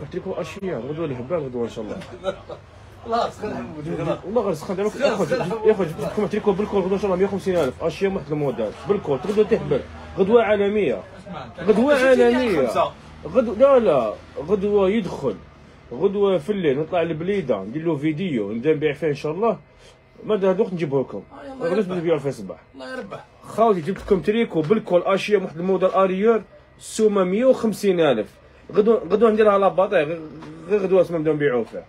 قلت لكم اشياء غدوة الهبال غدوة إن شاء الله. والله غير سخن. دابا ياخذ ياخذ جبتكم قلت لكم بالكل غدوة إن شاء الله 150000 اشياء واحد المودات. بالكل. غدوه تهبل غدوة عالمية. غدوة عالمية. غدوه لا لا. غدوة يدخل. غدوة في الليل. نطلع لبليدة. ندير له فيديو. نبدأ نبيع فيه إن شاء الله. بعد هذا الوقت نجيبه لكم؟ غدوه نبيعوا فيه الصباح الله يربح. خاوتي جبت لكم تريكو. بالكل. اشياء واحد الموديل أريور. السومه 150000 غدوه غدوه نديرها لاباطي غير غير غدوه اسمها نبداو نبيعوا فيه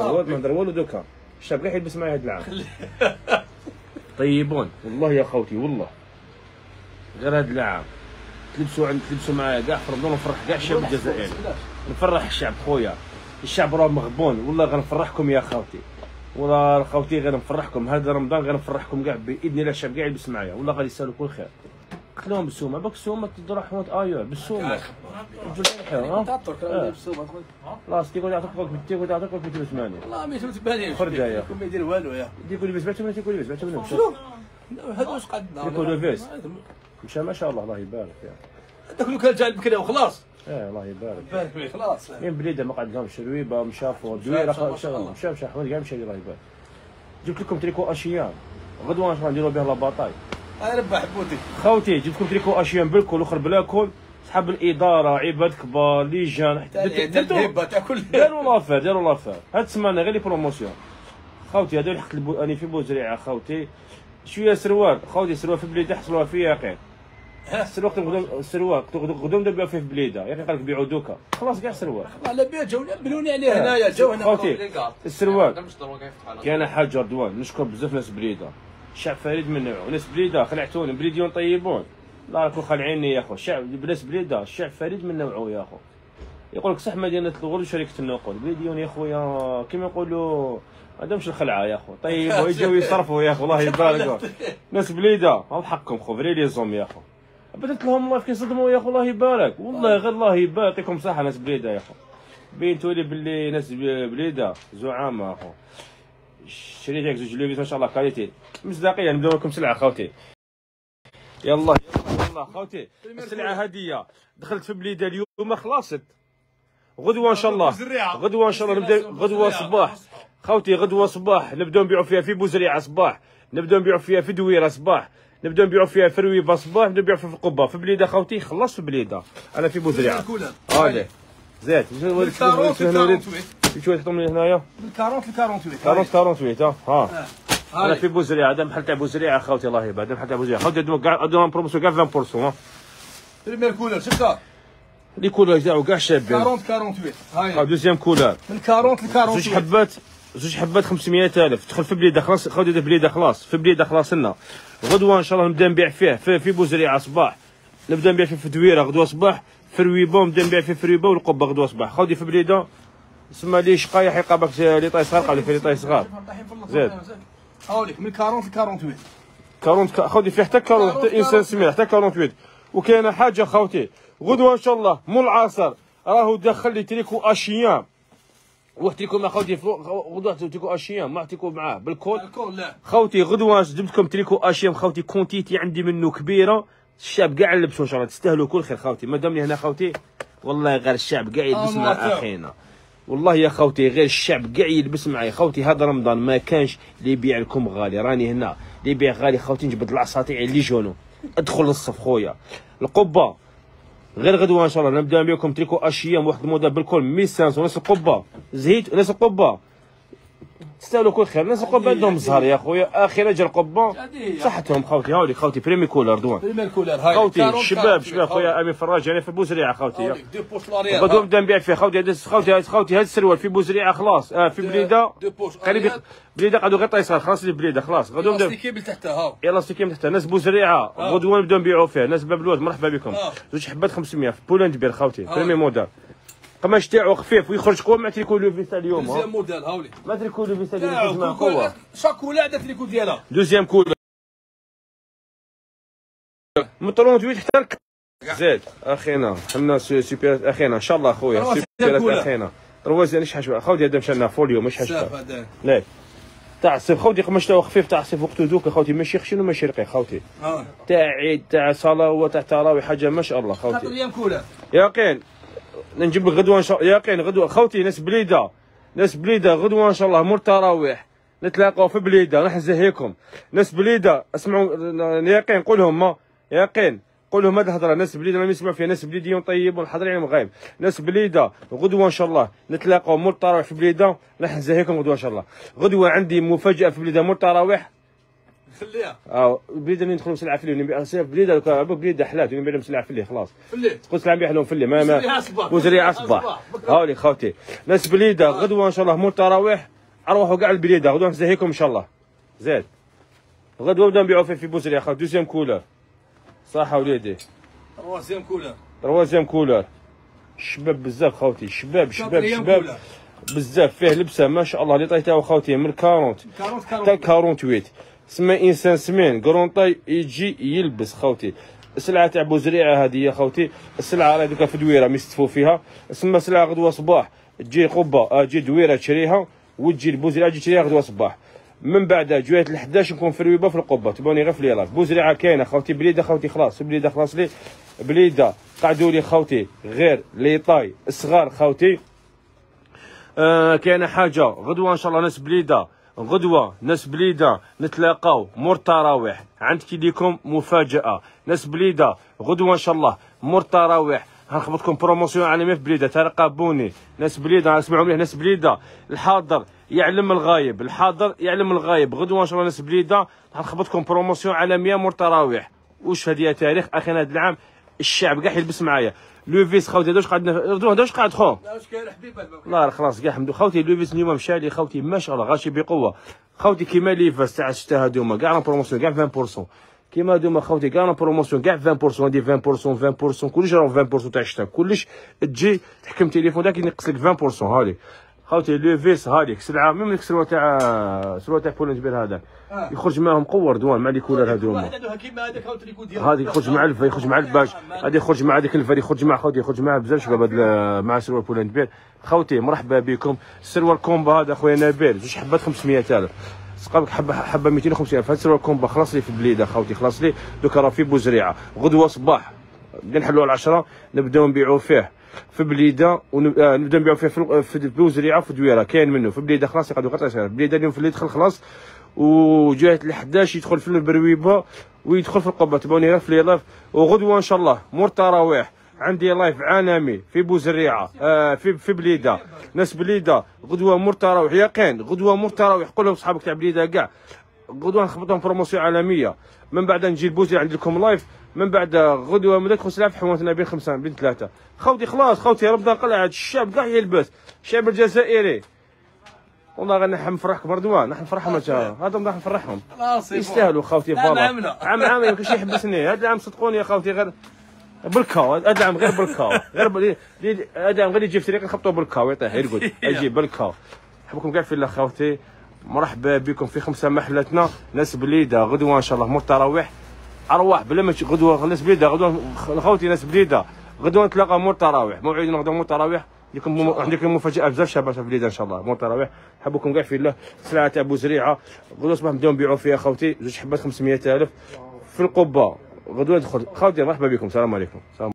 هو ما ندير والو دوكا الشاب قاعد يلبس معايا هذا العام. طيبون. والله يا خوتي والله. غير هذا العام. تلبسوا عند تلبسوا معايا كاع فرضونا نفرح كاع الشعب الجزائري. نفرح الشعب خويا. الشعب راه مغبون. والله غنفرحكم يا خاوتي والله خوتي غير نفرحكم. هذا رمضان غير نفرحكم كاع بإذن الله الشعب كاع يلبس معايا. والله غادي يسالوا كل خير. خلوهم بالسومه باك السومه تدرا حوت أيوه بالسومه ها تعطر كلام بالسومه خلاص تيقول يعطيك فوق تيقول يعطيك فوق 280 والله ما يتبانيش خرجة يا. ما يدير والو يا تيقول لي بعت منهم تيقول لي بعت منهم شنو هذا واش قد يقولوا فيس. مشى ما شاء الله الله يبارك يا هذاك لو كان جاي بكرا وخلاص إيه الله يبارك بارك فيه خلاص مين بليده ما قعد لهم شرويبه مشافوا دويره مشى مشى مشى احمد كاع مشى الله يبارك جبت لكم تريكو اشياء غدوه ان شاء الله نديروا به لاباطاي الله يربح بوتي خوتي جبت لكم تريكو أشياء بالكل الآخر بلا كل صحاب الإدارة عباد كبار حتى الهبه تاع كل داروا لافير داروا لافير هاد السمانة غير لي بروموسيون. خوتي هذا اللي حقت البو... أني في بوزريعة خوتي. شوية سروال. خوتي سروال في بليدة حصلوها فيا يقين السروال غدوم نبيعوا فيه في بليدة. يقين قال لك بيعوا دوكا خلاص كاع سروال. على بيت جو بنوني عليه هنايا جو هنا. خوتي السروال. كان حاجة رضوان نشكر بزاف ناس بليدة. الشعب فريد من نوعه. ناس بليدة خلعتوني بليديون طيبون. الله راكم خالعيني يا أخو. الشعب ناس بليدة الشعب فريد من نوعه يا أخو. يقول لك صح مدينة الغول وشركه النقود. بليديون يا خويا كيما يقولوا هذا مش الخلعة يا أخو. طيب ويجوا يصرفوا يا أخو الله يبارك. ناس بليدة هاو حقكم خو vrais les hommes يا أخو. بدات لهم الله كي صدموا يا أخو الله يبارك. والله غير الله يبارك يعطيكم صحه ناس بليدة يا أخو. بينتوا لي باللي ناس بليدة زعامة أخو. شريت هيك زوج لوبيس ما شاء الله qualité مصداقية نبداو لكم سلعه خوتي. يلا يلا يلا خوتي. السلعه هدية. دخلت في بليدة اليوم خلصت غدوة إن شاء الله. غدوة إن شاء الله. نبدا غدوة صباح. خوتي غدوة صباح. نبداو نبيعوا فيها في بوزريعة صباح. نبداو نبيعوا فيها في دويرة صباح. نبداو نبيعوا فيها في رويبة صباح. نبداو نبيعوا في القبه في بليدة خوتي خلصت في بليدة. أنا في بوزريعة. هادي زيد شوية تحطهم لي هنايا؟ من 40 ل 48 40 48 ها. ها أنا في بوزريعه هذا محل تاع بوزريعه خوتي الله يبارك هذا محل تاع بوزريعه خوتي عندهم كاع عندهم promotion كاع 20% ها première couleur شفتها لي couleur تاعو كاع شابين. 40 48 ها هاي. deuxième couleur من 40 ل زوج 48 حبات زوج حبات 500000 تدخل في بليده خلاص خوتي بليده خلاص في بليده خلاص لنا. غدوة إن شاء الله نبدأ نبيع فيه في, في بوزريعه صباح نبدأ نبيع فيه في دويرة غدوة صباح في رويبه نبدأ نبيع فيه في رويبه والقبه غدوة صباح خوتي في بليدة؟ سما لي شقايح يقابك les tailles صغار قال لي في les tailles صغار. زيد. هاوليك من 40 ل 48 40 ك- خوتي فيه حتى 40 حتى إنسان سمير حتى 48 وكاينة حاجة خوتي غدوة إن شاء الله مول العصر. راهو دخل لي تريكو أشياء. واحد تريكو غدوة تريكو أشياء ما تريكو معاه. بالكل الكل لا. خوتي غدوة جبت لكم تريكو أشياء خوتي quantité عندي منه كبيرة. الشعب كاع يلبسوا إن شاء الله تستاهلوا كل خير خوتي. ما دامني هنا خوتي والله غير الشعب كاع يلبس آه، مع. أخينا. والله يا خوتي غير الشعب كاع يلبس معي خوتي هذا رمضان ما كانش اللي يبيع لكم غالي. راني هنا اللي يبيع غالي. خوتي نجبد العصاطيع اللي جونو ادخل للصف خويا. القبة. غير غدوة إن شاء الله. نبدأ نبيعكم تريكو أشياء. واحد الموضه بالكل. 1500 ناس القبه زهيت. ناس القبه تستاهلوا كل خير. ناس القبة عندهم زهر يا خويا. اخر أجل قبة. صحتهم خوتي. هاولي خوتي. بريمي كولر دوان. بريمير كولر. هاي خوتي 40 الشباب 48. شباب خويا. أمين فراج يعني في بوزريعة خوتي. هاوليك دو بوش لاريير غدوه نبدا نبيع فيه خوتي خوتي خوتي هذا السروال في بوزريعة خلاص. آه في بليدة. قريب. بليدة قعدوا غير طيصان خلاص لي بليدة. خلاص. غدوه نبدا بلاستيكي تحتها. هاو يلا ستيكيم تحت ناس بوزريعة. غدوة نبداو نبيعوا فيه ناس باب الواد. مرحبا بكم. زوج حبات 500 في بولاند بير خوتي. بريمي موديل. قماش تاعو خفيف ويخرج قوه ما تريكو لوفي تاع اليوم. دوزيام موديل هاولي. ما تريكو لوفي تاع اليوم مع قوة. شاك ولعدة تريكو ديالها. دوزيام كولر من 38 حتى زيد أخينا حنا سو- سوبر أخينا إن شاء الله روازيام سوبر. أخينا. روازي مش حشبه خوتي هذا مشى لنا فوليو مش هذا. لا تاع الصيف خوتي قماش تاعو خفيف تاع الصيف وقتو دوك خوتي ماشي خشن وماشي رقيق خوتي. آه. تاع عيد تاع صلاة تاع تراويح حاجة ما شاء الله خوتي. أيام كولر يقين. نجيب لك غدوه إن شاء الله. يقين غدوة. خوتي ناس بليدة. ناس بليدة. غدوة إن شاء الله. مور تراويح نتلاقاو في بليدة. راح نزهيكم. ناس بليدة. اسمعوا يقين قولهم ما. يقين قول لهم هذه الهضرة. ناس بليدة. ما يسمع فيها. ناس بليديين طيبون حاضرين مغايب ناس بليدة. غدوة إن شاء الله. نتلاقاو مور التراويح في بليدة. راح نزهيكم غدوة إن شاء الله. غدوة عندي مفاجأة في بليدة. مور التراويح خليها آه بليده اللي ندخلوا سلعه في اللي نبيع بليده بليده حلات نبيع لهم سلعه في اللي خلاص. في الليل تقول سلعه نبيع لهم في اللي ما ما. وزريعه صباح. صباح بكرة. هاولي خوتي. ناس بليده غدوة إن شاء الله مور التراويح اروحوا كاع البليده غدوة نزهيكم إن شاء الله. زاد غدوة نبداو نبيعوا في في بوزريعه خاوتي deuxième couleur. صح وليدي. troisième couleur. troisième couleur. شباب بزاف خوتي. شباب شباب شباب. بزاف فيه لبسة ما شاء الله اللي طيتها خوتي من 40 كاروت حتى كاروت 48 سما إنسان سمين. grande taille يجي يلبس خوتي. السلعة تاع بوزريعه هذه يا خوتي. السلعة راه دوكا في دويرة ميستفوا فيها. سما سلعة غدوة صباح. تجي قبة آه، تجي دويرة تشريها وتجي البوزريعه تجي تشريها غدوة صباح. من بعد جوية ال 11 نكون في الرويبه في القبة. ترقبوني غير في les lives بوزريعه كاينة خوتي. بليدة خوتي خلاص. بليدة خلاص لي. بليدة قعدوا لي خوتي. غير les tailles. صغار خوتي. آه كاينة حاجة. غدوة إن شاء الله ناس بليدة. غدوة ناس بليدة نتلاقاو مور التراويح عند كيديكم مفاجأة. ناس بليدة غدوة إن شاء الله مور التراويح هنخبطكم promotion عالميه في بليدة ترقبوني ناس بليدة اسمعوا مليح. ناس بليدة الحاضر يعلم الغايب. الحاضر يعلم الغايب. غدوة إن شاء الله ناس بليدة هنخبطكم promotion عالميه مور التراويح وش هذه تاريخ أخينا هذا العام؟ الشعب كاع يلبس معايا. لوفيس خوتي هذا واش قاعد هذا واش قاعد خو. لا واش كاين حبيبه الله خلاص كاع حمدو. خوتي لوفيس اليوم مشى لي خوتي ما شاء الله غاشي بقوة. خوتي كيما les vestes تاع الشتا هذوما كاع promotion كاع 20% كيما هذوما خوتي كاع بروموسيون كاع 20% هادي 20% 20% كلش راهم 20% تاع الشتا. كلش تجي تحكم تليفون داك ينقص لك 20% هادي. خوتي لوفيس هذيك سلعة ميم ديك السلوه تاع السلوه تاع بولن جبير هذاك آه. يخرج معاهم قور دوان مع لي كولر هذاك ديال هذه يخرج مع الفا يخرج مع الباش هذه يخرج مع هذيك الفا يخرج مع خوتي يخرج مع بزاف شباب مع سروال بولان بير. خوتي مرحبا بكم. السروال كومبا هذا خويا نبيل زوج حبات 500000 سقابك حبه حبة 250000 هاد السروال combat خلاص لي في البليده خوتي خلاص لي. دوكا راه في بوزريعة. غدوة صباح. على 10 نبداو نبيعوا فيه. في بليده ونبدا نبيعوا فيه في بوزريعه في دويرة. كاين منه. في بليده خلاص يقعدوا قطع سعر بليده اليوم في الليل يدخل خلاص وجهة ال 11 يدخل في الرويبة ويدخل في القبة. ترقبوني في les lives وغدوة إن شاء الله. مور التراويح عندي live عالمي في بوزريعة. آه في في بليده. ناس بليده. غدوة مور التراويح يقين. غدوة مور التراويح قول لهم صحابك تاع بليده كاع. غدوة نخبطهم promotion عالمية. من بعد نجي البوزي عند لكم live. من بعد غدوة من سلاح في حوانتنا بين خمسة بين ثلاثة. خوتي خلاص خوتي رمضان قلع الشعب كاع يلبس الشعب الجزائري. والله غير نحن نفرحكم رضوان نحن نفرحهم هذا راح نفرحهم. يستاهلوا خوتي لا، voilà نعمنا. عام عام يمكن شي يحبسني. هذا العام صدقوني يا خوتي غير بال KO. هذا العام غير بال KO. غير بل- هذا العام غير يجي في طريق نخبطوا بال KO. يطيح يرقد يجي بال KO. نحبكم كاع في الله خوتي. مرحبا بكم في خمسة محلتنا. ناس بليدة غدوة إن شاء الله مور التراويح أرواح بلا ما غدوة ناس بليدة. غدوة خوتي ناس بليدة. غدوة نتلاقى مور التراويح موعدنا غدوه مور التراويح مم... عندكم مفاجأة بزاف شباب في بليدة إن شاء الله مور التراويح نحبكم كاع في الله. سلعة تاع بوزريعة. غدوة صباح نبداو نبيعوا فيها خوتي. زوج حبات 500000 في القبة. غدوة ندخل خوتي مرحبا بكم. السلام عليكم. سلام